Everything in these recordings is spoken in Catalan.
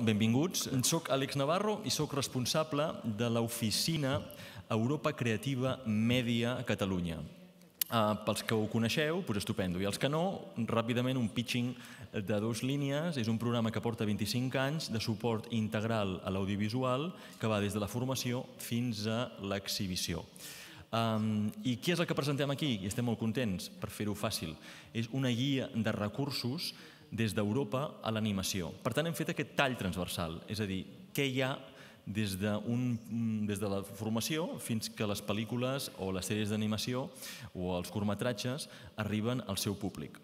Benvinguts. Soc Àlex Navarro i sóc responsable de l'oficina Europa Creativa Mèdia Catalunya. Uh, pels que ho coneixeu, doncs estupendo. I els que no, ràpidament un pitching de dues línies. És un programa que porta 25 anys de suport integral a l'audiovisual que va des de la formació fins a l'exhibició. Um, I què és el que presentem aquí? I estem molt contents per fer-ho fàcil. És una guia de recursos des d'Europa a l'animació. Per tant, hem fet aquest tall transversal, és a dir, què hi ha des de, un, des de la formació fins que les pel·lícules o les sèries d'animació o els curtmetratges arriben al seu públic.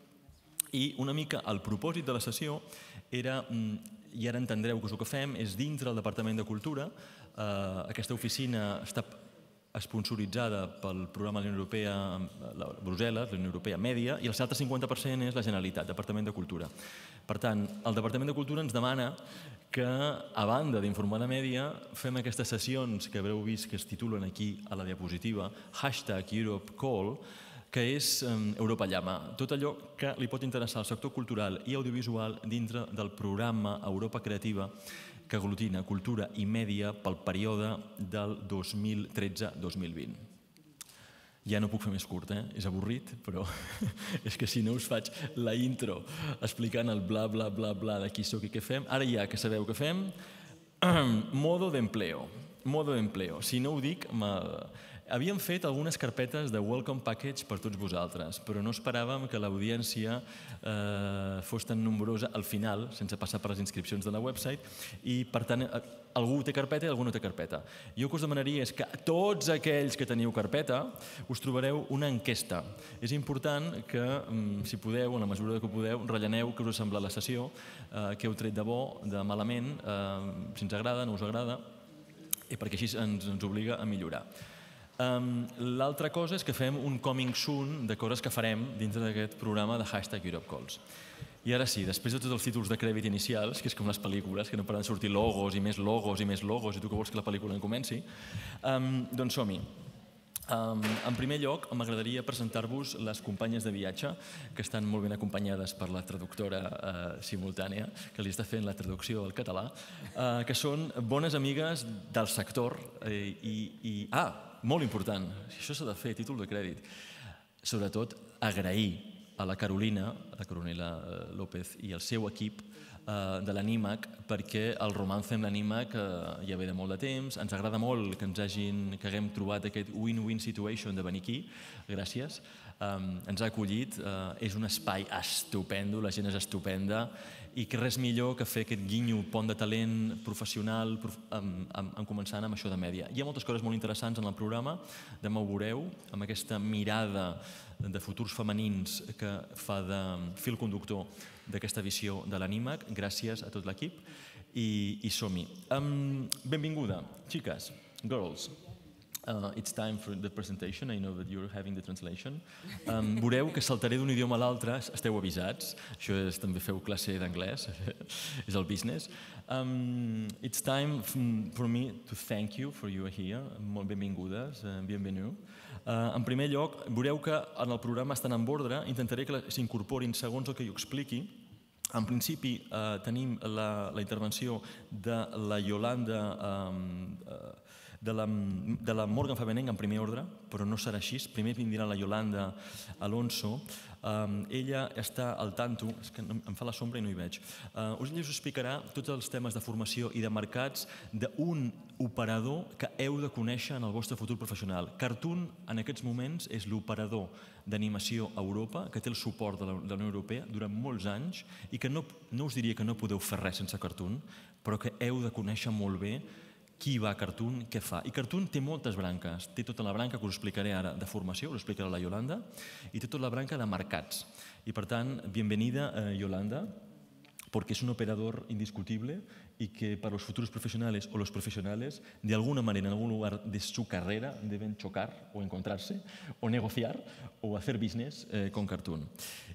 I una mica el propòsit de la sessió era, mm, i ara entendreu que és el que fem, és dintre del Departament de Cultura, eh, aquesta oficina està esponsoritzada pel programa de la Unió Europea, la Brussel·les, la Unió Europea Mèdia, i el 50% és la Generalitat, Departament de Cultura. Per tant, el Departament de Cultura ens demana que, a banda d'informar la mèdia, fem aquestes sessions que haureu vist que es titulen aquí a la diapositiva, hashtag Europe Call, que és Europa Llama. Tot allò que li pot interessar al sector cultural i audiovisual dintre del programa Europa Creativa que aglutina cultura i mèdia pel període del 2013-2020. Ja no puc fer més curt, eh? és avorrit, però és que si no us faig la intro explicant el bla, bla, bla, bla de qui sóc i què fem, ara ja que sabeu què fem, modo d'empleo. Modo d'empleo. Si no ho dic, Havíem fet algunes carpetes de welcome package per tots vosaltres, però no esperàvem que l'audiència eh, fos tan nombrosa al final, sense passar per les inscripcions de la website, i per tant eh, algú té carpeta i algú no té carpeta. Jo el que us demanaria és que tots aquells que teniu carpeta us trobareu una enquesta. És important que, mm, si podeu, en la mesura que podeu, relleneu què us ha semblat la sessió, eh, què heu tret de bo, de malament, eh, si ens agrada, no us agrada, i perquè així ens, ens obliga a millorar. Um, L'altra cosa és que fem un coming soon de coses que farem dintre d'aquest programa de hashtag Europe Calls. I ara sí, després de tots els títols de crèdit inicials, que és com les pel·lícules, que no de sortir logos i més logos i més logos, i tu que vols que la pel·lícula en comenci, um, doncs som-hi. Um, en primer lloc, m'agradaria presentar-vos les companyes de viatge, que estan molt ben acompanyades per la traductora uh, simultània, que li està fent la traducció al català, uh, que són bones amigues del sector eh, i, i... Ah, molt important, això s'ha de fer, títol de crèdit. Sobretot, agrair a la Carolina, a la Coronela eh, López i el seu equip eh, de l'Anímac perquè el romance amb l'Anímac eh, ja ve de molt de temps, ens agrada molt que ens hagin, que haguem trobat aquest win-win situation de venir aquí, gràcies, um, ens ha acollit, uh, és un espai estupendo, la gent és estupenda i que res millor que fer aquest guinyo, pont de talent professional, prof, començant amb això de mèdia. Hi ha moltes coses molt interessants en el programa, demà ho veureu, amb aquesta mirada de futurs femenins que fa de fil conductor d'aquesta visió de l'Anímac, gràcies a tot l'equip, i, i som-hi. Um, benvinguda, xiques, girls. Uh, it's time for the presentation. I know that you're having the translation. Um, veureu que saltaré d'un idioma a l'altre, esteu avisats. Això és, també feu classe d'anglès, és el business. Um, it's time for me to thank you for you here. Molt benvingudes, uh, bienvenu. Uh, en primer lloc, veureu que en el programa estan en ordre. Intentaré que s'incorporin segons el que jo expliqui. En principi, eh, tenim la, la intervenció de la Yolanda um, uh, de la, de la Morgan Fabenenc en primer ordre, però no serà així. Primer vindrà la Yolanda Alonso. Um, ella està al tanto, és que em fa la sombra i no hi veig. Uh, us, us explicarà tots els temes de formació i de mercats d'un operador que heu de conèixer en el vostre futur professional. Cartoon, en aquests moments, és l'operador d'animació a Europa, que té el suport de la, de la Unió Europea durant molts anys i que no, no us diria que no podeu fer res sense Cartoon, però que heu de conèixer molt bé qui va a Cartoon, què fa. I Cartoon té moltes branques. Té tota la branca que us explicaré ara de formació, us explicarà la Yolanda, i té tota la branca de mercats. I per tant, benvenida eh, Yolanda, porque es un operador indiscutible y que para los futuros profesionales o los profesionales, de alguna manera, en algún lugar de su carrera, deben chocar o encontrarse, o negociar, o hacer business eh, con Cartoon.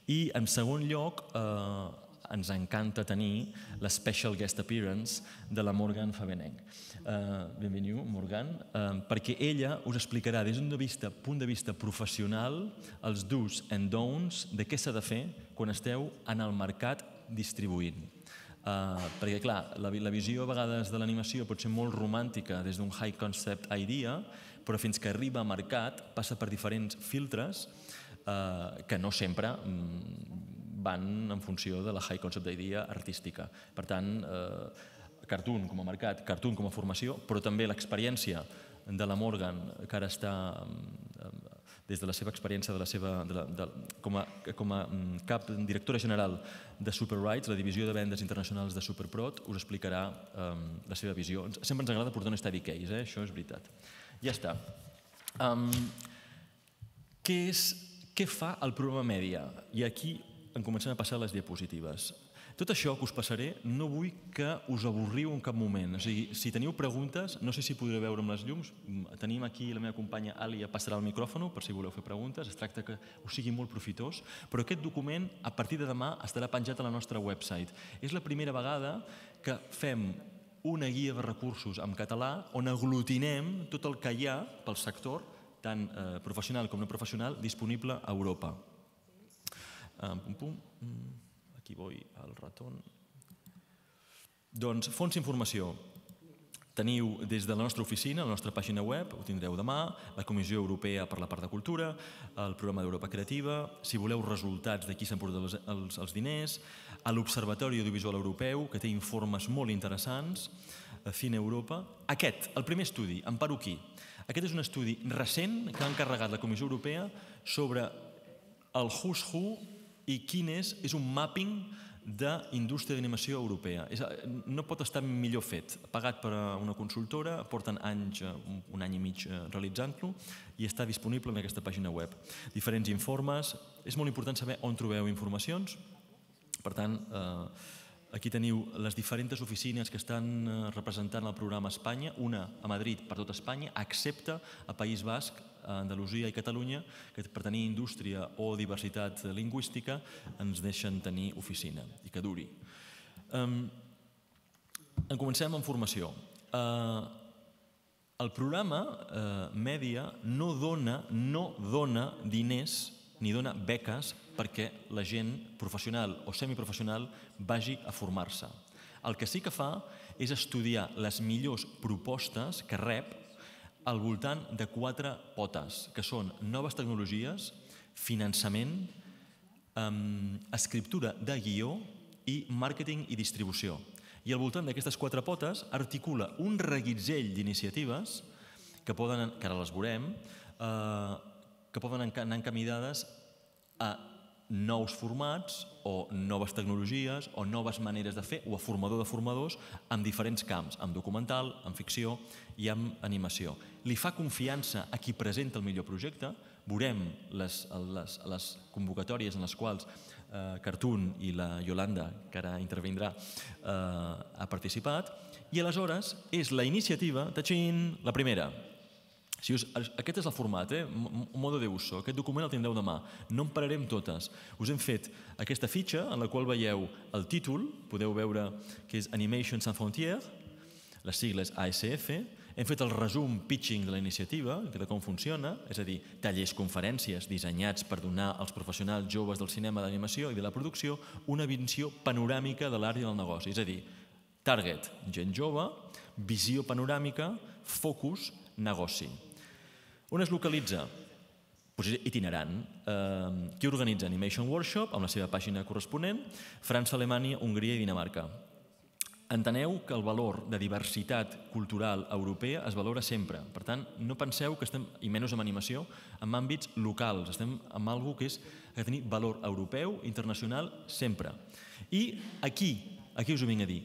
I, en segon lloc, eh, ens encanta tenir la special guest appearance de la Morgan Fabenenc. Benveniu, Morgan, uh, perquè ella us explicarà des d'un de vista, punt de vista professional els do's and don'ts de què s'ha de fer quan esteu en el mercat distribuint. Uh, perquè, clar, la, la visió a vegades de l'animació pot ser molt romàntica des d'un high concept idea, però fins que arriba a mercat passa per diferents filtres uh, que no sempre um, van en funció de la high concept idea artística. Per tant, uh, Cartoon com a mercat, Cartoon com a formació, però també l'experiència de la Morgan, que ara està des de la seva experiència de la seva, de la, de, com, a, com a mm, cap directora general de Super Rights, la divisió de vendes internacionals de Superprot, us explicarà um, la seva visió. Sempre ens agrada portar un study case, eh? això és veritat. Ja està. Um, què, és, què fa el programa Mèdia? I aquí en comencem a passar les diapositives. Tot això que us passaré no vull que us avorriu en cap moment. O sigui, si teniu preguntes, no sé si podreu veure amb les llums, tenim aquí la meva companya Alia passarà el micròfon per si voleu fer preguntes, es tracta que us sigui molt profitós, però aquest document a partir de demà estarà penjat a la nostra website. És la primera vegada que fem una guia de recursos en català on aglutinem tot el que hi ha pel sector, tant eh, professional com no professional, disponible a Europa. Um, pum, pum. Mm. Aquí vull al raton. Doncs fons d'informació. Teniu des de la nostra oficina, la nostra pàgina web, ho tindreu demà, la Comissió Europea per la part de cultura, el programa d'Europa Creativa, si voleu resultats de qui s'han portat els, els, els diners, a l'Observatori Audiovisual Europeu, que té informes molt interessants, a Cine Europa. Aquest, el primer estudi, Amparo Qui. Aquest és un estudi recent que ha encarregat la Comissió Europea sobre el who's who i quin és, és un mapping d'indústria d'animació europea. És, no pot estar millor fet. Pagat per una consultora, porten anys, eh, un any i mig eh, realitzant-lo i està disponible en aquesta pàgina web. Diferents informes. És molt important saber on trobeu informacions. Per tant, eh, aquí teniu les diferents oficines que estan representant el programa Espanya, una a Madrid per tot Espanya, excepte a País Basc, a Andalusia i Catalunya, que per tenir indústria o diversitat lingüística ens deixen tenir oficina i que duri. Um, en comencem amb formació. Uh, el programa uh, Mèdia no dona, no dona diners ni dona beques perquè la gent professional o semiprofessional vagi a formar-se. El que sí que fa és estudiar les millors propostes que rep al voltant de quatre potes, que són noves tecnologies, finançament, um, escriptura de guió i màrqueting i distribució. I al voltant d'aquestes quatre potes articula un reguitzell d'iniciatives que poden, que ara les veurem, eh, que poden anar encaminades a nous formats o noves tecnologies o noves maneres de fer o a formador de formadors en diferents camps, en documental, en ficció i en animació. Li fa confiança a qui presenta el millor projecte, veurem les, les, les convocatòries en les quals eh, Cartoon i la Yolanda, que ara intervindrà, eh, ha participat, i aleshores és la iniciativa, tachín, la primera, si us, aquest és el format, eh? modo de uso. Aquest document el tindreu demà. No en pararem totes. Us hem fet aquesta fitxa en la qual veieu el títol, podeu veure que és Animation Sans Frontières, les sigles ASF, hem fet el resum pitching de la iniciativa, de com funciona, és a dir, tallers, conferències dissenyats per donar als professionals joves del cinema d'animació i de la producció una visió panoràmica de l'àrea del negoci. És a dir, target, gent jove, visió panoràmica, focus, negoci. On es localitza? Pues itinerant. Eh, qui organitza Animation Workshop, amb la seva pàgina corresponent? França, Alemanya, Hongria i Dinamarca. Enteneu que el valor de diversitat cultural europea es valora sempre. Per tant, no penseu que estem, i menys amb animació, en àmbits locals. Estem amb algo que és que tenir valor europeu, internacional, sempre. I aquí, aquí us ho vinc a dir,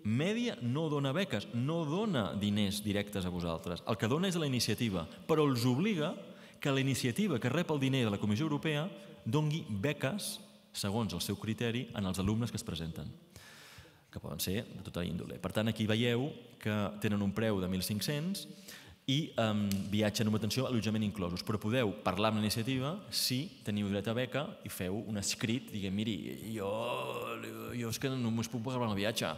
Mèdia no dona beques, no dona diners directes a vosaltres. El que dona és la iniciativa, però els obliga que la iniciativa que rep el diner de la Comissió Europea dongui beques, segons el seu criteri, en els alumnes que es presenten que poden ser de tota índole. Per tant, aquí veieu que tenen un preu de 1.500 i um, viatge, manutenció, allotjament inclosos. Però podeu parlar amb l'iniciativa si teniu dret a beca i feu un escrit, diguem, miri, jo, jo és que només puc pagar el viatge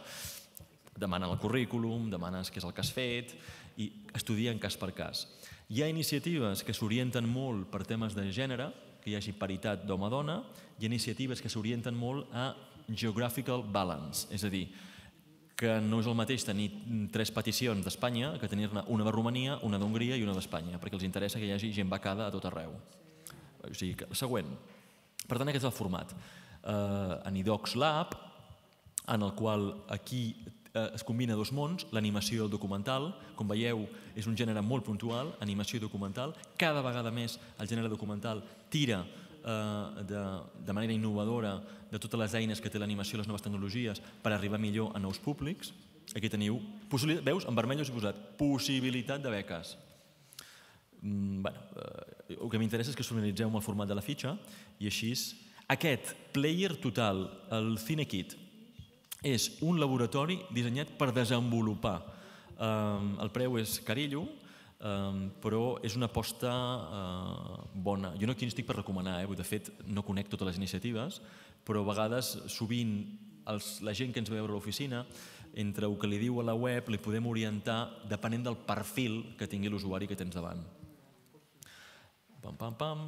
demanen el currículum, demanes què és el que has fet i estudien cas per cas. Hi ha iniciatives que s'orienten molt per temes de gènere, que hi hagi paritat d'home-dona, hi ha iniciatives que s'orienten molt a geographical balance, és a dir, que no és el mateix tenir tres peticions d'Espanya que tenir-ne una de Romania, una d'Hongria i una d'Espanya, perquè els interessa que hi hagi gent becada a tot arreu. O sigui, que, següent. Per tant, aquest és el format. Uh, en iDocs Lab, en el qual aquí eh, es combina dos mons, l'animació i el documental. Com veieu, és un gènere molt puntual, animació i documental. Cada vegada més el gènere documental tira eh, de, de manera innovadora de totes les eines que té l'animació i les noves tecnologies per arribar millor a nous públics. Aquí teniu, veus, en vermell us he posat possibilitat de beques. Mm, bueno, eh, el que m'interessa és que s'organitzeu amb el format de la fitxa i així aquest player total, el CineKit, és un laboratori dissenyat per desenvolupar. Um, el preu és carillo, um, però és una aposta uh, bona. Jo no aquí estic per recomanar, eh? de fet no conec totes les iniciatives, però a vegades, sovint, els, la gent que ens ve a veure a l'oficina, entre el que li diu a la web, li podem orientar depenent del perfil que tingui l'usuari que tens davant. Pam, pam, pam.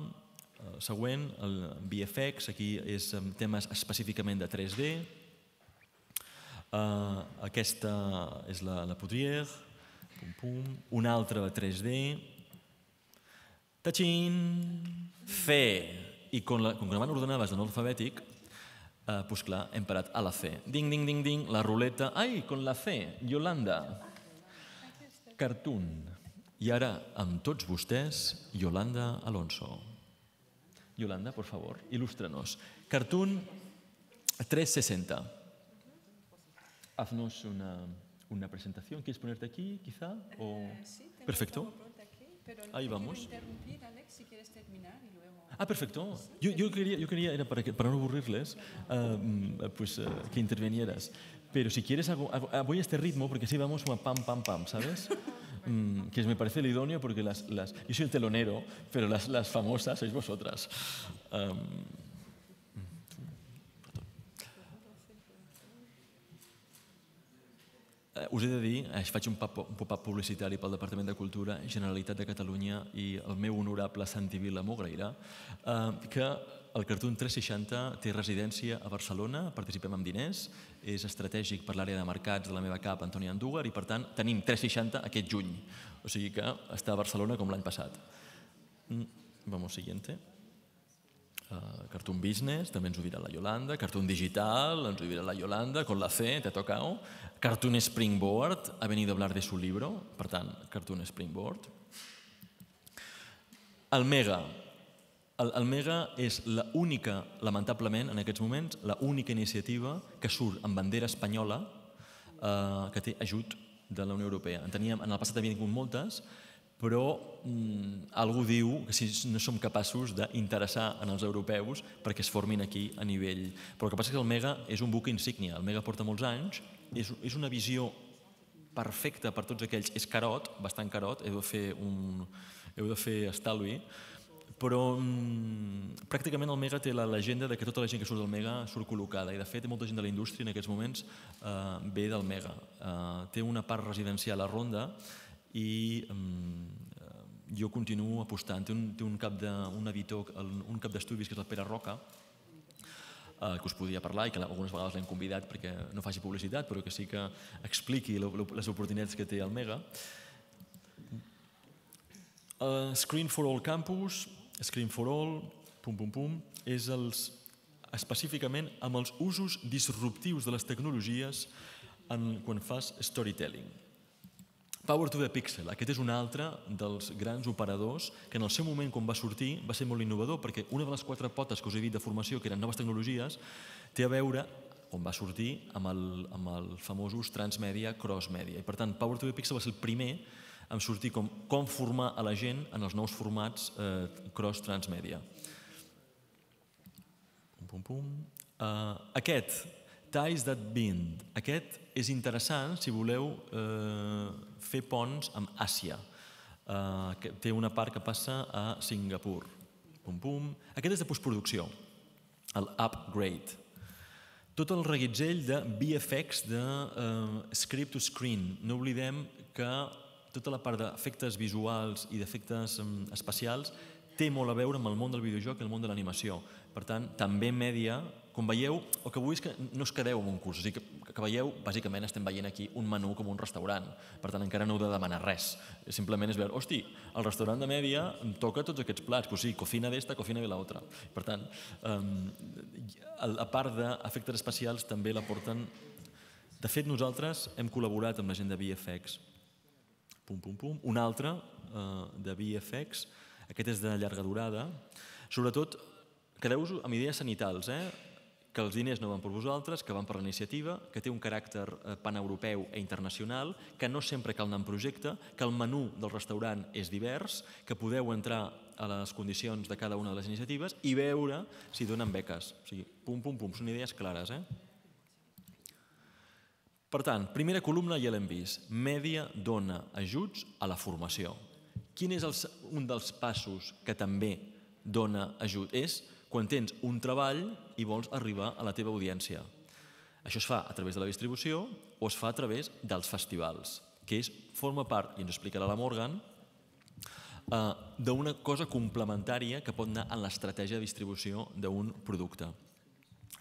Uh, següent, el VFX, aquí és temes específicament de 3D, Uh, aquesta és la, la Poudrière, pum, pum. una altra de 3D, tachín, fe. I com, la, com que la van ordenar en alfabètic, eh, pues clar, hem parat a la C. Ding, ding, ding, ding, la ruleta. Ai, con la C, Yolanda. Cartoon. I ara, amb tots vostès, Yolanda Alonso. Yolanda, por favor, il·lustranos. Cartoon 360. haznos una, una presentación. ¿Quieres ponerte aquí, quizá? O... Eh, sí, tengo Perfecto. Aquí, pero Ahí vamos. interrumpir, Alex, si quieres terminar y luego... Ah, perfecto. Yo, yo, quería, yo quería, era para, que, para no aburrirles, pues uh, que intervinieras. Pero si quieres, hago, hago, ah, voy a este ritmo porque así vamos como pam, pam, pam, ¿sabes? Mm, que me parece el idóneo porque las, las, yo soy el telonero, pero las, las famosas sois vosotras. Um, us he de dir, eh, faig un pop-up publicitari pel Departament de Cultura, Generalitat de Catalunya i el meu honorable Santi Vila m'ho agrairà, eh, que el Cartoon 360 té residència a Barcelona, participem amb diners, és estratègic per l'àrea de mercats de la meva cap, Antoni Andúgar, i per tant tenim 360 aquest juny. O sigui que està a Barcelona com l'any passat. Mm, vamos siguiente. Uh, Cartoon Business, també ens ho dirà la Yolanda. Cartoon Digital, ens ho dirà la Yolanda. Con la C, te ha tocado. Cartoon Springboard, ha venido a hablar de su libro. Per tant, Cartoon Springboard. El Mega. El, el Mega és la única, lamentablement, en aquests moments, la única iniciativa que surt amb bandera espanyola eh, que té ajut de la Unió Europea. En, teníem, en el passat havien tingut moltes, però mm, algú diu que si no som capaços d'interessar en els europeus perquè es formin aquí a nivell... Però el que passa és que el Mega és un buc insígnia, el Mega porta molts anys, és, és una visió perfecta per tots aquells, és carot, bastant carot, heu de fer, un, heu de fer estalvi, però mm, pràcticament el Mega té la legenda de que tota la gent que surt del Mega surt col·locada. I de fet molta gent de la indústria en aquests moments eh, ve del Mega. Eh, té una part residencial a Ronda i um, jo continuo apostant. Té un, té un cap de, un editor, un cap d'estudis que és el Pere Roca, eh, que us podia parlar i que algunes vegades l'hem convidat perquè no faci publicitat, però que sí que expliqui les oportunitats que té el Mega. Uh, Screen for All Campus, Screen for All, pum, pum, pum, és els, específicament amb els usos disruptius de les tecnologies en, quan fas storytelling. Power to the Pixel, aquest és un altre dels grans operadors que en el seu moment, quan va sortir, va ser molt innovador perquè una de les quatre potes que us he dit de formació, que eren noves tecnologies, té a veure, on va sortir, amb el, amb el famosos transmèdia, crossmèdia. I per tant, Power to the Pixel va ser el primer en sortir com com formar a la gent en els nous formats eh, cross-transmèdia. Pum, pum, pum. Uh, aquest, Ties That Bind, aquest és interessant si voleu eh, fer ponts amb Àsia. Eh, que té una part que passa a Singapur. Pum, pum. Aquest és de postproducció, el upgrade. Tot el reguitzell de VFX, de eh, script to screen. No oblidem que tota la part d'efectes visuals i d'efectes eh, especials té molt a veure amb el món del videojoc i el món de l'animació. Per tant, també Mèdia Com veieu, el que vull és que no us quedeu en un curs, a dir, que, que veieu, bàsicament estem veient aquí un menú com un restaurant, per tant encara no heu de demanar res, simplement és veure, hosti, el restaurant de Mèdia toca tots aquests plats, pues sí, cocina d'esta, cocina de l'altra. Per tant, eh, a part d'efectes especials també la porten... De fet, nosaltres hem col·laborat amb la gent de VFX, pum, pum, pum, un altre eh, de VFX, aquest és de llarga durada, sobretot quedeu-vos amb idees sanitals, eh? que els diners no van per vosaltres, que van per l'iniciativa, que té un caràcter eh, paneuropeu i internacional, que no sempre cal anar en projecte, que el menú del restaurant és divers, que podeu entrar a les condicions de cada una de les iniciatives i veure si donen beques. O sigui, pum, pum, pum, són idees clares. Eh? Per tant, primera columna ja l'hem vist. Mèdia dona ajuts a la formació. Quin és un dels passos que també dona ajut? És quan tens un treball i vols arribar a la teva audiència. Això es fa a través de la distribució o es fa a través dels festivals, que és, forma part, i ens explicarà la Morgan, eh, d'una cosa complementària que pot anar en l'estratègia de distribució d'un producte.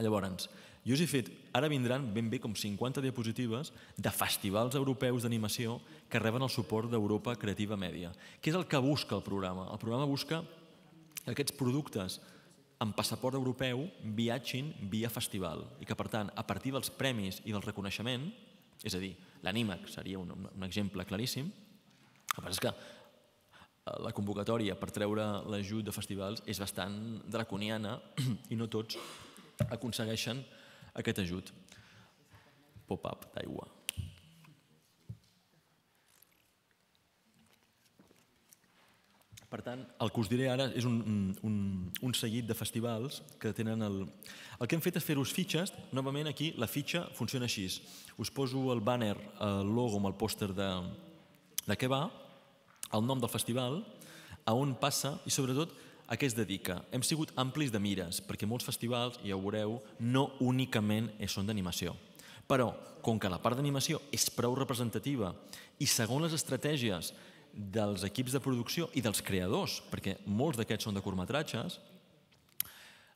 Llavors, jo us he fet, ara vindran ben bé com 50 diapositives de festivals europeus d'animació que reben el suport d'Europa Creativa Mèdia. Què és el que busca el programa? El programa busca que aquests productes amb passaport europeu viatgin via festival i que, per tant, a partir dels premis i del reconeixement, és a dir, l'Animac seria un, un exemple claríssim, el que passa és que eh, la convocatòria per treure l'ajut de festivals és bastant draconiana i no tots aconsegueixen aquest ajut. Pop-up d'aigua. Per tant, el que us diré ara és un, un, un seguit de festivals que tenen el... El que hem fet és fer-vos fitxes. Novament aquí la fitxa funciona així. Us poso el banner, el logo amb el pòster de, de què va, el nom del festival, a on passa i sobretot a què es dedica. Hem sigut amplis de mires, perquè molts festivals, ja ho veureu, no únicament són d'animació. Però, com que la part d'animació és prou representativa i segons les estratègies dels equips de producció i dels creadors, perquè molts d'aquests són de curtmetratges,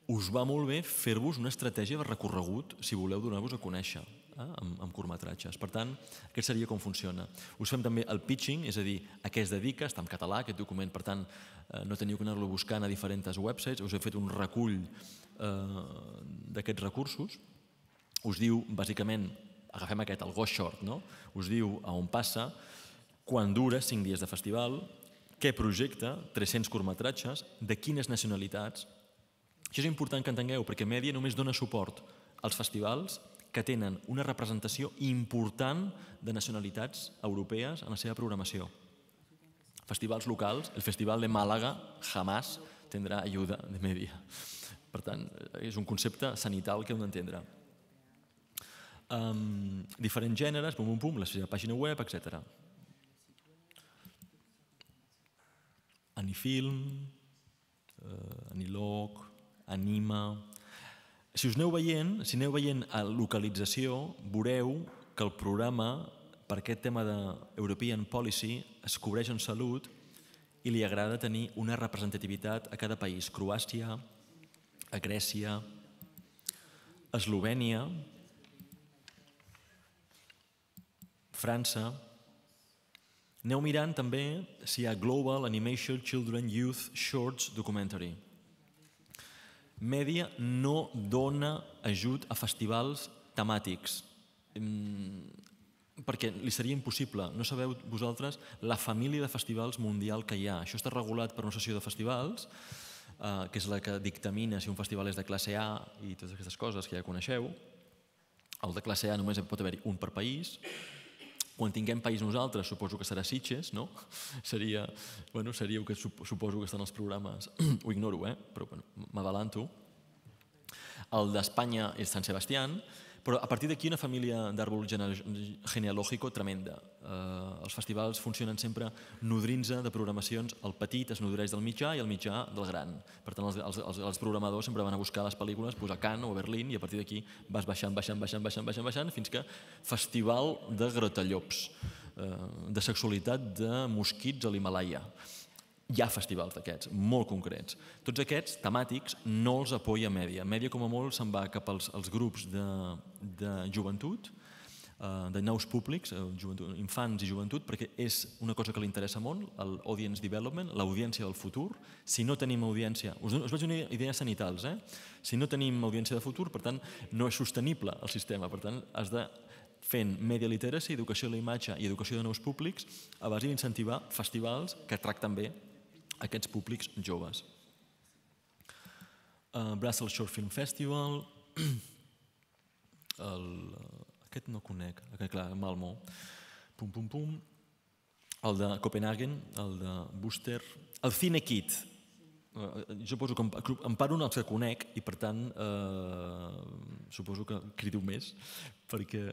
us va molt bé fer-vos una estratègia de recorregut si voleu donar-vos a conèixer eh, amb, amb curtmetratges. Per tant, aquest seria com funciona. Us fem també el pitching, és a dir, a què es dedica, està en català aquest document, per tant, eh, no teniu que anar-lo buscant a diferents websites, us he fet un recull eh, d'aquests recursos. Us diu, bàsicament, agafem aquest, el Ghost Short, no? us diu a on passa, quan dura 5 dies de festival, què projecta, 300 curtmetratges, de quines nacionalitats. Això és important que entengueu, perquè Mèdia només dona suport als festivals que tenen una representació important de nacionalitats europees en la seva programació. Festivals locals, el Festival de Màlaga jamás tindrà ajuda de Mèdia. Per tant, és un concepte sanital que hem d'entendre. Um, diferents gèneres, pum, pum, pum, la seva pàgina web, etc. Anifilm, eh, Anilog, Anima... Si us aneu veient, si aneu veient a localització, veureu que el programa, per aquest tema de European Policy, es cobreix en salut i li agrada tenir una representativitat a cada país. Croàcia, a Grècia, Eslovènia, França, Aneu mirant també si hi ha Global Animation Children Youth Shorts Documentary. Mèdia no dona ajut a festivals temàtics perquè li seria impossible. No sabeu vosaltres la família de festivals mundial que hi ha. Això està regulat per una sessió de festivals, eh, que és la que dictamina si un festival és de classe A i totes aquestes coses que ja coneixeu. El de classe A només pot haver-hi un per país, quan tinguem país nosaltres, suposo que serà Sitges, no? Seria, bueno, seria el que suposo que estan els programes, ho ignoro, eh? però bueno, m'avalanto. El d'Espanya és Sant Sebastián, però a partir d'aquí una família d'àrbol genealògico tremenda. Eh, els festivals funcionen sempre nodrint-se de programacions. El petit es nodreix del mitjà i el mitjà del gran. Per tant, els, els, els programadors sempre van a buscar les pel·lícules pues, a Cannes o a Berlín i a partir d'aquí vas baixant, baixant, baixant, baixant, baixant, baixant, fins que festival de gratallops, eh, de sexualitat de mosquits a l'Himalaya. Hi ha festivals d'aquests, molt concrets. Tots aquests, temàtics, no els apoya Mèdia. Mèdia, com a molt, se'n va cap als, als grups de, de joventut, eh, de nous públics, eh, joventut, infants i joventut, perquè és una cosa que li interessa molt, l'audience development, l'audiència del futur. Si no tenim audiència... Us, us vaig donar idees sanitals, eh? Si no tenim audiència de futur, per tant, no és sostenible el sistema. Per tant, has de fent media literacy, educació de la imatge i educació de nous públics a base d'incentivar festivals que tracten bé aquests públics joves. Uh, Brussels Short Film Festival, el, aquest no conec, aquest, clar, Malmo, pum, pum, pum, el de Copenhagen, el de Booster, el Cine Kit, uh, jo poso que em paro en els que conec i per tant eh, suposo que crido més perquè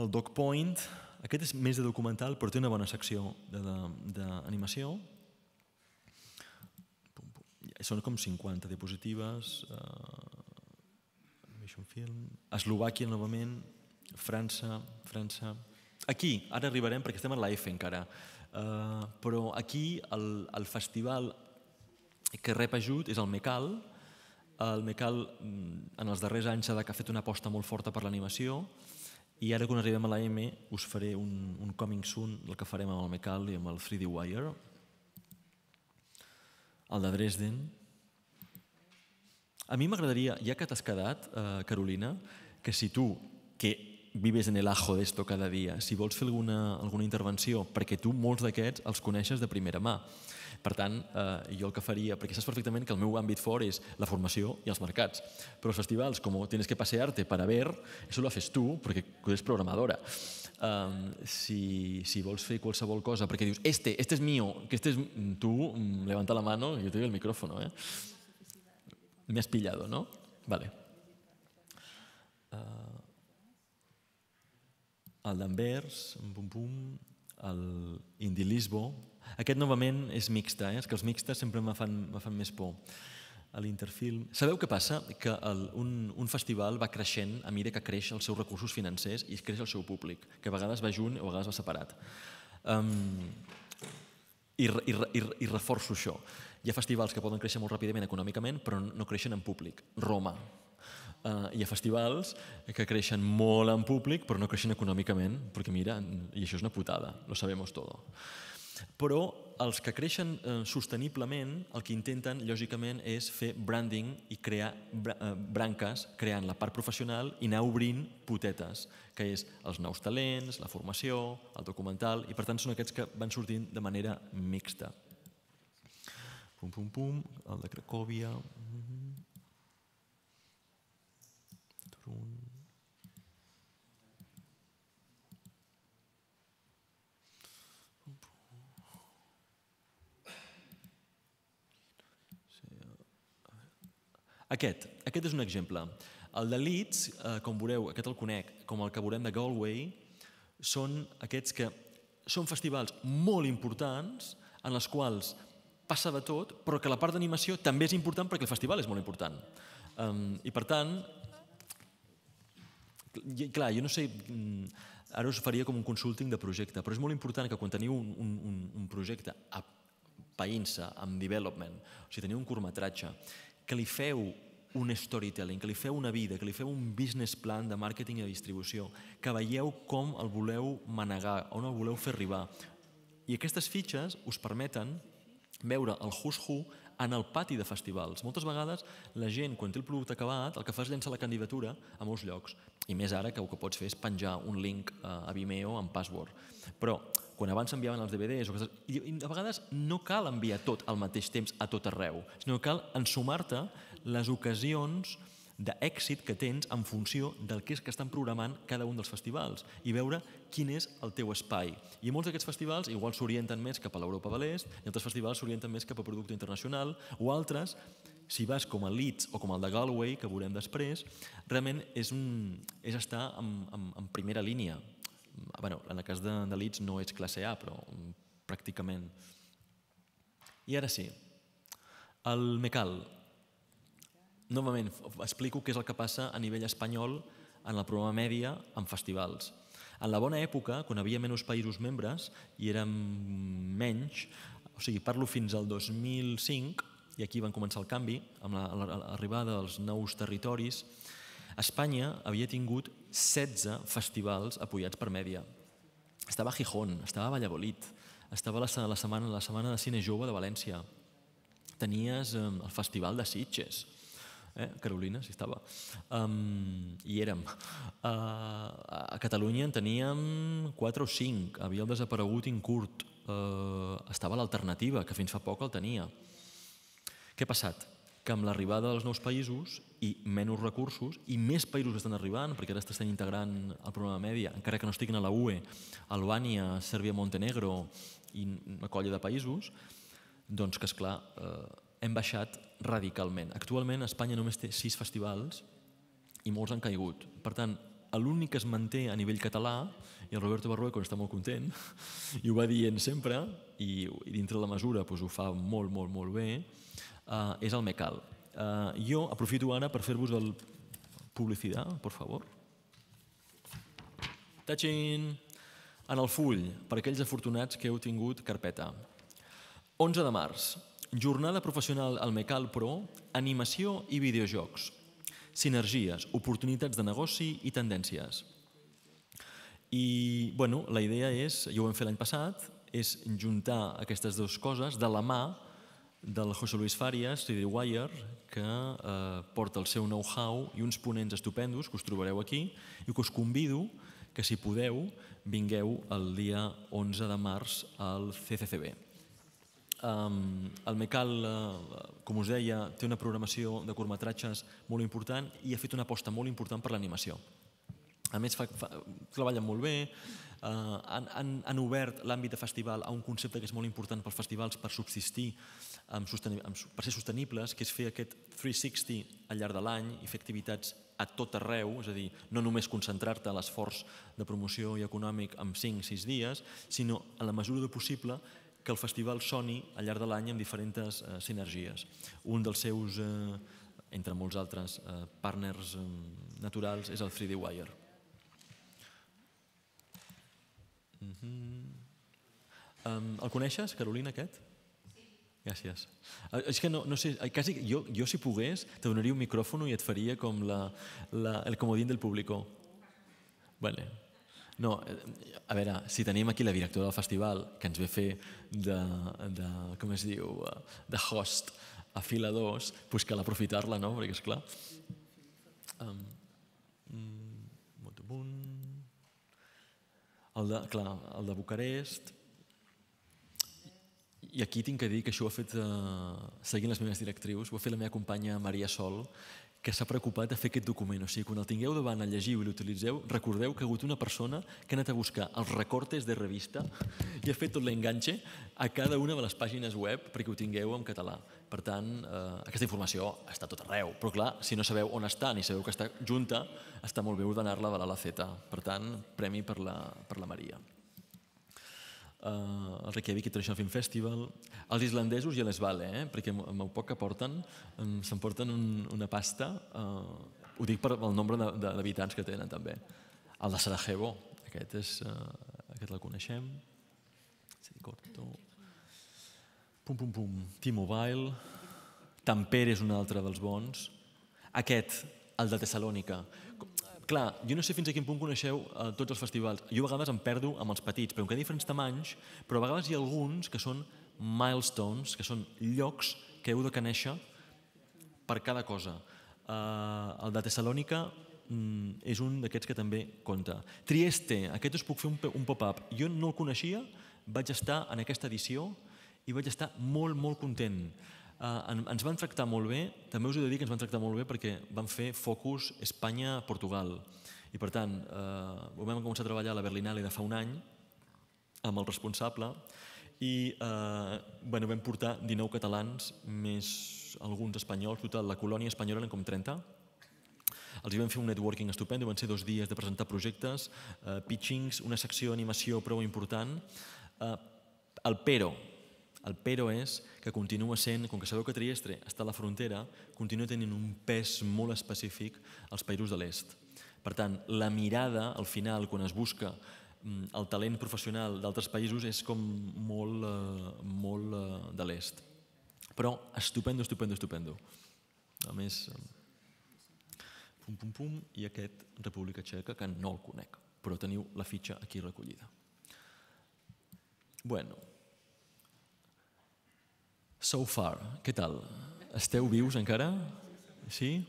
el Dog Point, aquest és més de documental, però té una bona secció d'animació. Són com 50 diapositives. Uh, film. Eslovàquia, novament. França, França. Aquí, ara arribarem perquè estem en l'AF encara. Uh, però aquí el, el festival que rep ajut és el MECAL. El MECAL mm, en els darrers anys ha fet una aposta molt forta per l'animació i ara, quan arribem a la M, us faré un, un coming soon del que farem amb el Mecal i amb el 3D Wire. El de Dresden. A mi m'agradaria, ja que t'has quedat, eh, Carolina, que si tu, que vives en el ajo d'esto cada dia, si vols fer alguna, alguna intervenció, perquè tu molts d'aquests els coneixes de primera mà, per tant, eh, jo el que faria, perquè saps perfectament que el meu àmbit fort és la formació i els mercats, però els festivals, com tienes que pasearte para ver, eso lo haces tu, perquè tu eres programadora. Um, si, si vols fer qualsevol cosa, perquè dius, este, este és mío, que este és... Tu, mm, levanta la mano, yo te doy el micrófono, ¿eh? Me has pillado, ¿no? Vale. Uh, el d'Anvers, pum pum, Lisbo, aquest novament és mixta, eh? és que els mixtes sempre me fan, me fan més por a l'Interfilm. Sabeu què passa? Que el, un, un festival va creixent a mesura que creix els seus recursos financers i creix el seu públic, que a vegades va junt o a vegades va separat. Um, i, i, i, I reforço això. Hi ha festivals que poden créixer molt ràpidament econòmicament, però no creixen en públic. Roma. Uh, hi ha festivals que creixen molt en públic, però no creixen econòmicament, perquè mira, i això és una putada, lo sabemos todo. Però els que creixen eh, sosteniblement el que intenten, lògicament, és fer branding i crear eh, branques, creant la part professional i anar obrint potetes, que és els nous talents, la formació, el documental, i per tant són aquests que van sortint de manera mixta. Pum, pum, pum, el de Cracòvia... Mm -hmm. Turun. Aquest, aquest és un exemple. El de Leeds, eh, com veureu, aquest el conec, com el que veurem de Galway, són aquests que són festivals molt importants en els quals passa de tot, però que la part d'animació també és important perquè el festival és molt important. Um, I per tant, clar, jo no sé, mm, ara us faria com un consulting de projecte, però és molt important que quan teniu un, un, un projecte a païnsa, amb development, o sigui, teniu un curtmetratge, que li feu un storytelling, que li feu una vida, que li feu un business plan de màrqueting i de distribució, que veieu com el voleu manegar, on el voleu fer arribar. I aquestes fitxes us permeten veure el who's who en el pati de festivals. Moltes vegades la gent, quan té el producte acabat, el que fa és llençar la candidatura a molts llocs. I més ara que el que pots fer és penjar un link eh, a Vimeo amb password. Però quan abans s'enviaven els DVDs, o que, i a vegades no cal enviar tot al mateix temps a tot arreu, sinó que cal ensumar-te les ocasions d'èxit que tens en funció del que és que estan programant cada un dels festivals i veure quin és el teu espai. I molts d'aquests festivals igual s'orienten més cap a l'Europa de l'Est, i altres festivals s'orienten més cap a producte internacional, o altres, si vas com a Leeds o com el de Galway, que veurem després, realment és, un, és estar en, en, en primera línia bueno, en el cas de, de Leeds no ets classe A, però pràcticament. I ara sí, el MECAL. Novament, explico què és el que passa a nivell espanyol en el programa mèdia en festivals. En la bona època, quan havia menys països membres i érem menys, o sigui, parlo fins al 2005, i aquí van començar el canvi, amb l'arribada dels nous territoris, Espanya havia tingut 16 festivals apoyats per Mèdia. Estava a Gijón, estava a Valladolid, estava la, la, setmana, la Setmana de Cine Jove de València, tenies eh, el Festival de Sitges, eh? Carolina, si estava, um, hi érem. Uh, a Catalunya en teníem 4 o 5, havia el desaparegut Incurt, uh, estava l'alternativa, que fins fa poc el tenia. Què ha passat? Que amb l'arribada dels nous països i menys recursos, i més països estan arribant, perquè ara estan integrant el programa mèdia, encara que no estiguin a la UE, Albània, Sèrbia, Montenegro i una colla de països, doncs que, és clar eh, hem baixat radicalment. Actualment Espanya només té sis festivals i molts han caigut. Per tant, l'únic que es manté a nivell català, i el Roberto Barrueco està molt content, i ho va dient sempre, i, i dintre de la mesura doncs, ho fa molt, molt, molt bé, uh, és el Mecal. Uh, jo aprofito ara per fer-vos el publicitat, per favor. Tachin! En el full, per aquells afortunats que heu tingut carpeta. 11 de març, jornada professional al Mecal Pro, animació i videojocs. Sinergies, oportunitats de negoci i tendències. I, bueno, la idea és, ja ho vam fer l'any passat, és juntar aquestes dues coses de la mà del José Luis Farias, Wire, que eh, porta el seu know-how i uns ponents estupendos que us trobareu aquí i que us convido que si podeu vingueu el dia 11 de març al CCCB. Um, el MECAL, uh, com us deia, té una programació de curtmetratges molt important i ha fet una aposta molt important per l'animació. A més, fa, fa, treballen molt bé, eh, han, han, han obert l'àmbit de festival a un concepte que és molt important pels festivals per subsistir, amb, amb, per ser sostenibles, que és fer aquest 360 al llarg de l'any i fer activitats a tot arreu, és a dir, no només concentrar-te a l'esforç de promoció i econòmic en 5-6 dies, sinó en la mesura de possible que el festival soni al llarg de l'any amb diferents eh, sinergies. Un dels seus, eh, entre molts altres, eh, partners eh, naturals és el 3D Wire. Mm -hmm. um, el coneixes, Carolina, aquest? Sí. Gràcies. Uh, és que no, no sé, quasi, jo, jo si pogués te donaria un micròfon i et faria com la, la, el comodín del público. Vale. No, eh, a veure, si tenim aquí la directora del festival que ens ve fer de, de com es diu, de host a fila 2, doncs cal aprofitar-la, no? Perquè, és clar... Um, el de, clar, el de Bucarest, i aquí tinc que dir que això ho ha fet, eh, seguint les meves directrius, ho ha fet la meva companya Maria Sol, que s'ha preocupat de fer aquest document. O sigui, quan el tingueu davant, el llegiu i l'utilitzeu, recordeu que ha hagut una persona que ha anat a buscar els recortes de revista i ha fet tot l'enganxe a cada una de les pàgines web perquè ho tingueu en català. Per tant, eh, aquesta informació està tot arreu. Però clar, si no sabeu on està ni sabeu que està junta, està molt bé ordenar-la de l'A la Z. Per tant, premi per la, per la Maria uh, el Reykjavik International Film Festival, els islandesos ja les vale, eh? perquè amb el poc que porten s'emporten un, una pasta, uh, ho dic per el nombre d'habitants que tenen també. El de Sarajevo, aquest, és, uh, aquest el coneixem. Corto. Pum, pum, pum. T-Mobile. Tampere és un altre dels bons. Aquest, el de Tessalònica clar, jo no sé fins a quin punt coneixeu eh, tots els festivals. Jo a vegades em perdo amb els petits, però que hi ha diferents tamanys, però a vegades hi ha alguns que són milestones, que són llocs que heu de conèixer per cada cosa. Eh, el de Tessalònica mm, és un d'aquests que també compta. Trieste, aquest us puc fer un, un pop-up. Jo no el coneixia, vaig estar en aquesta edició i vaig estar molt, molt content. Uh, ens van tractar molt bé, també us he de dir que ens van tractar molt bé perquè van fer focus Espanya-Portugal. I per tant, uh, vam començar a treballar a la Berlinale de fa un any amb el responsable i uh, bueno, vam portar 19 catalans més alguns espanyols, total, la colònia espanyola eren com 30. Els vam fer un networking estupend, van ser dos dies de presentar projectes, uh, pitchings, una secció d'animació prou important. Uh, el però, el però és que continua sent, com que sabeu que Trieste està a la frontera, continua tenint un pes molt específic als països de l'est. Per tant, la mirada, al final, quan es busca mm, el talent professional d'altres països és com molt, eh, molt eh, de l'est. Però estupendo, estupendo, estupendo. A més, eh, pum, pum, pum, i aquest República Txeca, que no el conec, però teniu la fitxa aquí recollida. Bueno, so far, què tal? Esteu vius encara? Sí?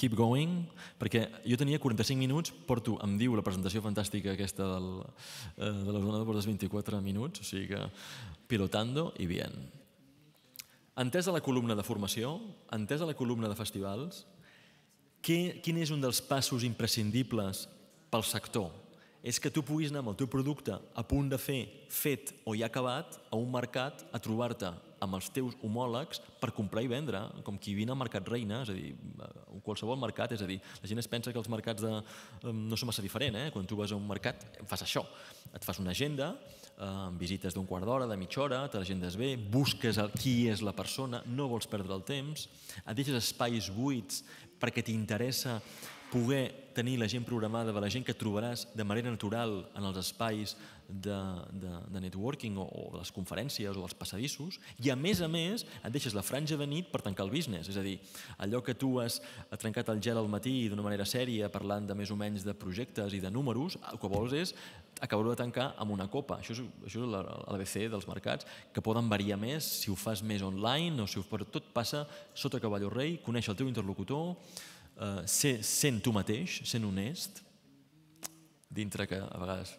Keep going, perquè jo tenia 45 minuts, porto, em diu la presentació fantàstica aquesta del, eh, de la zona de portes 24 minuts, o sigui que pilotando i bien. Entesa la columna de formació, entesa la columna de festivals, què, quin és un dels passos imprescindibles pel sector? És que tu puguis anar amb el teu producte a punt de fer, fet o ja acabat, a un mercat, a trobar-te amb els teus homòlegs per comprar i vendre, com qui vine al mercat reina, és a dir, a qualsevol mercat, és a dir, la gent es pensa que els mercats de, no són massa diferent, eh? quan tu vas a un mercat fas això, et fas una agenda, eh, visites d'un quart d'hora, de mitja hora, te l'agendes bé, busques el, qui és la persona, no vols perdre el temps, et deixes espais buits perquè t'interessa poder tenir la gent programada de la gent que trobaràs de manera natural en els espais de, de, de networking o, o les conferències o els passadissos i a més a més et deixes la franja de nit per tancar el business, és a dir, allò que tu has trencat el gel al matí d'una manera sèria parlant de més o menys de projectes i de números, el que vols és acabar-ho de tancar amb una copa. Això és, això és l'ABC dels mercats, que poden variar més si ho fas més online o si ho... però tot passa sota cavall rei, conèixer el teu interlocutor, eh, ser, sent tu mateix, sent honest, dintre que a vegades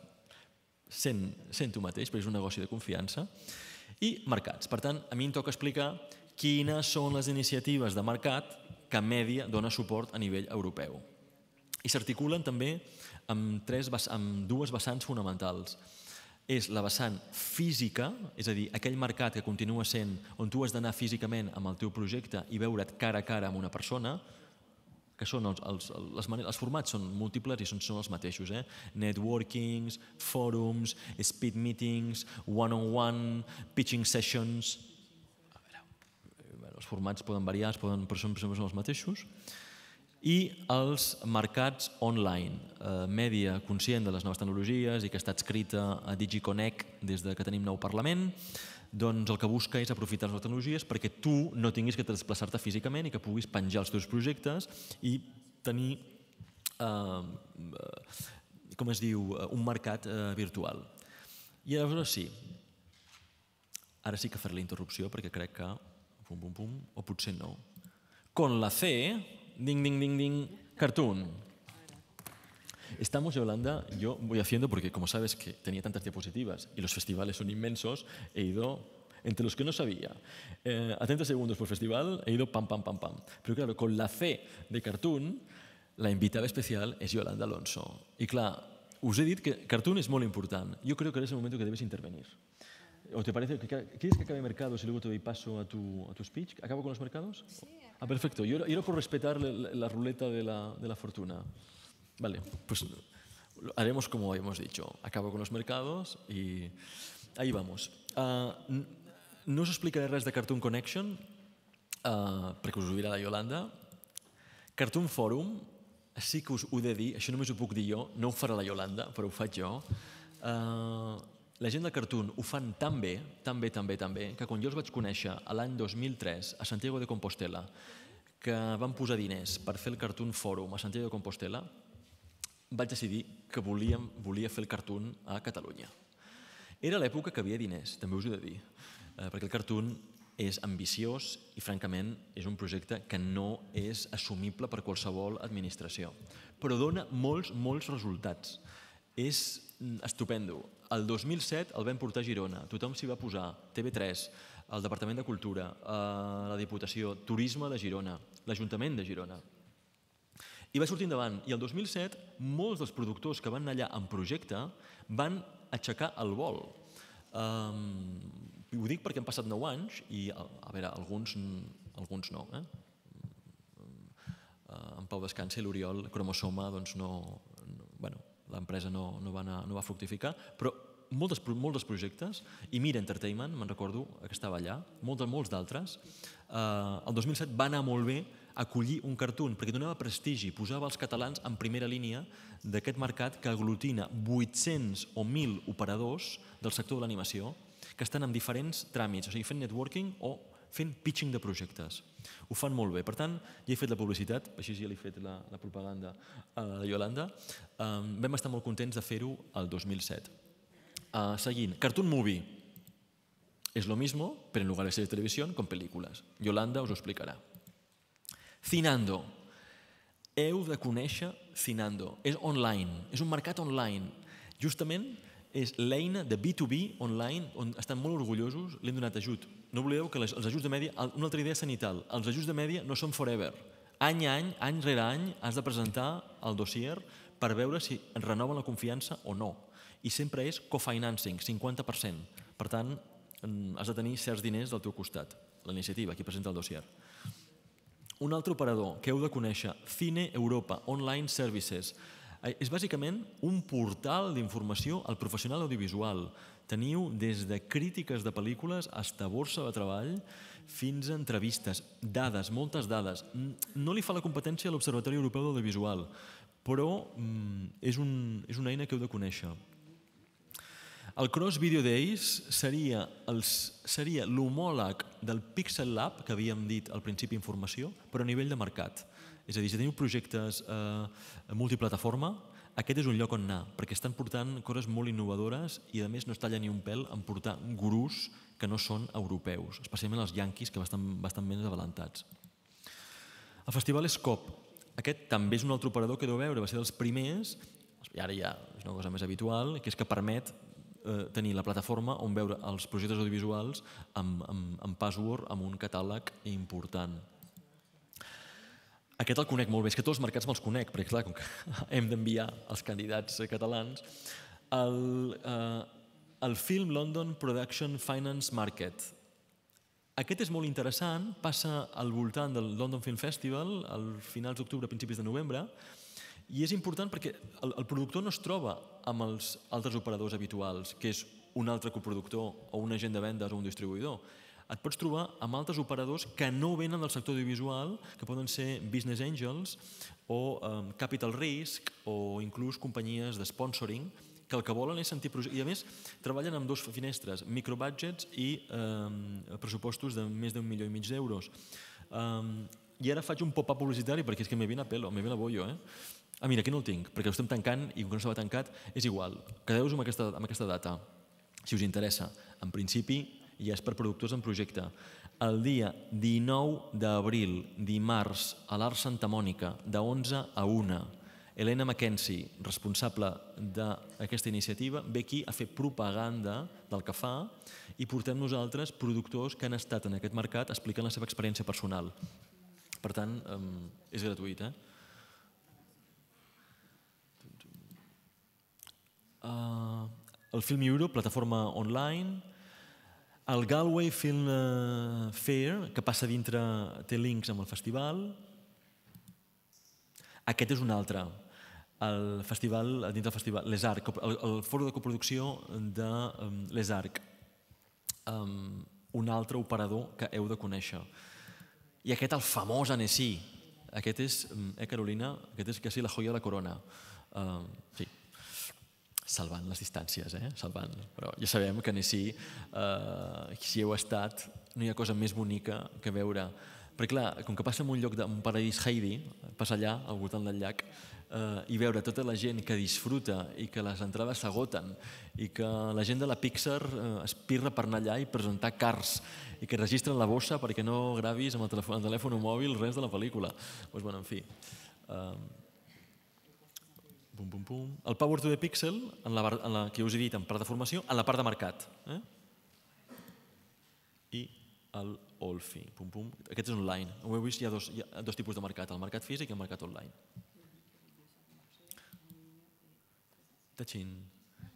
sent, sent tu mateix, però és un negoci de confiança, i mercats. Per tant, a mi em toca explicar quines són les iniciatives de mercat que Mèdia dona suport a nivell europeu. I s'articulen també amb, tres, amb dues vessants fonamentals. És la vessant física, és a dir, aquell mercat que continua sent on tu has d'anar físicament amb el teu projecte i veure't cara a cara amb una persona, que són els, els, les maneres, els formats són múltiples i són, són els mateixos. Eh? Networkings, fòrums, speed meetings, one-on-one, -on -one, pitching sessions... A veure, eh, els formats poden variar, poden, però són, són els mateixos. I els mercats online, eh, mèdia conscient de les noves tecnologies i que està escrita a DigiConnect des de que tenim nou Parlament, doncs el que busca és aprofitar les tecnologies perquè tu no tinguis que desplaçar-te físicament i que puguis penjar els teus projectes i tenir, eh, com es diu, un mercat eh, virtual. I aleshores sí, ara sí que faré la interrupció perquè crec que pum, pum, pum, o potser no. Con la C, ding, ding, ding, ding, cartoon. Estamos en Holanda, yo voy haciendo, porque como sabes que tenía tantas diapositivas y los festivales son inmensos, he ido entre los que no sabía. Eh, a 30 segundos por festival he ido pam, pam, pam, pam. Pero claro, con la C de Cartoon, la invitada especial es Yolanda Alonso. Y claro, us he dit que Cartoon es molt important. Yo creo que es el momento que debes intervenir. ¿O te parece que quieres que acabe mercados y luego te doy paso a tu, a tu speech? ¿Acabo con los mercados? Sí. Ah, perfecto. Yo, yo era por respetar la, la ruleta de la, de la fortuna. Vale, pues haremos como hemos dicho. Acabo con los mercados y ahí vamos. Uh, no us explicaré res de Cartoon Connection, uh, perquè us ho dirà la Yolanda. Cartoon Forum, sí que us ho he de dir, això només ho puc dir jo, no ho farà la Yolanda, però ho faig jo. Uh, la gent de Cartoon ho fan tan bé, tan bé, tan bé, tan bé, que quan jo els vaig conèixer l'any 2003 a Santiago de Compostela, que van posar diners per fer el Cartoon Forum a Santiago de Compostela, vaig decidir que volíem, volia fer el cartoon a Catalunya. Era l'època que havia diners, també us ho he de dir, eh, perquè el cartoon és ambiciós i, francament, és un projecte que no és assumible per qualsevol administració. Però dona molts, molts resultats. És estupendo. El 2007 el vam portar a Girona, tothom s'hi va posar, TV3, el Departament de Cultura, eh, la Diputació, Turisme de Girona, l'Ajuntament de Girona. I va sortir endavant. I el 2007, molts dels productors que van anar allà en projecte van aixecar el vol. Um, ho dic perquè han passat 9 anys i, a, a veure, alguns, alguns no. Eh? Uh, en Pau Descansa i l'Oriol Cromosoma, doncs no, no bueno, l'empresa no, no, va anar, no va fructificar, però molts, molts dels projectes, i Mira Entertainment, me'n recordo que estava allà, molts, molts d'altres, eh, el 2007 va anar molt bé acollir un cartoon perquè donava prestigi, posava els catalans en primera línia d'aquest mercat que aglutina 800 o 1.000 operadors del sector de l'animació que estan en diferents tràmits, o sigui, fent networking o fent pitching de projectes. Ho fan molt bé. Per tant, ja he fet la publicitat, així ja l'he fet la, la propaganda a la Yolanda. Um, vam estar molt contents de fer-ho el 2007. Uh, seguint, Cartoon Movie. Es lo mismo, pero en lugar de ser de televisión, con películas. Yolanda us ho explicarà. Cinando. Heu de conèixer Cinando. És online, és un mercat online. Justament és l'eina de B2B online on estan molt orgullosos, li donat ajut. No oblideu que les, els ajuts de mèdia, una altra idea sanital, els ajuts de mèdia no són forever. Any a any, any rere any, has de presentar el dossier per veure si et renoven la confiança o no. I sempre és cofinancing, 50%. Per tant, has de tenir certs diners al teu costat, la iniciativa, qui presenta el dossier. Un altre operador que heu de conèixer, Cine Europa, Online Services, Eh, és bàsicament un portal d'informació al professional audiovisual. Teniu des de crítiques de pel·lícules hasta borsa de treball fins a entrevistes, dades, moltes dades. No li fa la competència a l'Observatori Europeu d'Audiovisual, però mm, és, un, és una eina que heu de conèixer. El Cross Video Days seria l'homòleg del Pixel Lab, que havíem dit al principi informació, però a nivell de mercat. És a dir, si teniu projectes eh, multiplataforma, aquest és un lloc on anar, perquè estan portant coses molt innovadores i a més no es talla ni un pèl en portar gurús que no són europeus, especialment els yanquis que bastant, bastant més avalantats. El festival Scop, aquest també és un altre operador que deu veure, va ser dels primers, i ara ja és una cosa més habitual, que és que permet eh, tenir la plataforma on veure els projectes audiovisuals amb, amb, amb password, amb un catàleg important. Aquest el conec molt bé, és que tots els mercats me'ls conec, perquè clar, com que hem d'enviar els candidats catalans, el, eh, el Film London Production Finance Market. Aquest és molt interessant, passa al voltant del London Film Festival, al finals d'octubre, principis de novembre, i és important perquè el, el productor no es troba amb els altres operadors habituals, que és un altre coproductor o un agent de vendes o un distribuïdor et pots trobar amb altres operadors que no venen del sector audiovisual, que poden ser business angels o um, capital risk o inclús companyies de sponsoring que el que volen és sentir. I a més, treballen amb dos finestres, microbudgets i um, pressupostos de més d'un milió i mig d'euros. Um, I ara faig un pop-up publicitari perquè és que me viene a pelo, me viene a bollo, eh? Ah, mira, aquí no el tinc, perquè ho estem tancant i com no estava tancat, és igual. Quedeu-vos amb, aquesta, amb aquesta data, si us interessa. En principi, i és per productors en projecte. El dia 19 d'abril, dimarts, a l'Art Santa Mònica, de 11 a 1, Helena Mackenzie, responsable d'aquesta iniciativa, ve aquí a fer propaganda del que fa i portem nosaltres productors que han estat en aquest mercat explicant la seva experiència personal. Per tant, és gratuït. Eh? Uh, el Film Europe, plataforma online, el Galway Film eh, Fair, que passa dintre, té links amb el festival. Aquest és un altre. El festival, dintre del festival, Les Arc, el, el foro de coproducció de um, Les Arc. Um, un altre operador que heu de conèixer. I aquest, el famós Annecy. Aquest és, eh, Carolina, aquest és quasi la joia de la corona. Uh, sí, salvant les distàncies, eh? salvant. Però ja sabem que ni si, eh, si heu estat, no hi ha cosa més bonica que veure. Perquè clar, com que passa en un lloc d'un paradís Heidi, passa allà, al voltant del llac, eh, i veure tota la gent que disfruta i que les entrades s'agoten i que la gent de la Pixar eh, es pirra per anar allà i presentar cars i que registren la bossa perquè no gravis amb el telèfon, el telèfon mòbil res de la pel·lícula. Pues, bueno, en fi, eh, Pum, pum, pum. El Power to the Pixel, en la, en la que us he dit, en part de formació, en la part de mercat. Eh? I el Olfi. Pum, pum. Aquest és online. Ho heu vist, hi ha dos, hi ha dos tipus de mercat, el mercat físic i el mercat online. Tachín.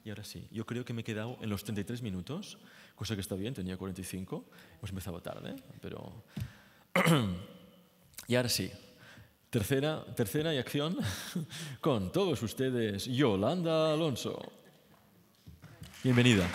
Y ahora sí, yo creo que me he quedado en los 33 minutos, cosa que está bien, tenía 45, hemos empezado tarde, pero... y ahora sí, Tercera, tercera y acción con todos ustedes, Yolanda Alonso. Bienvenida.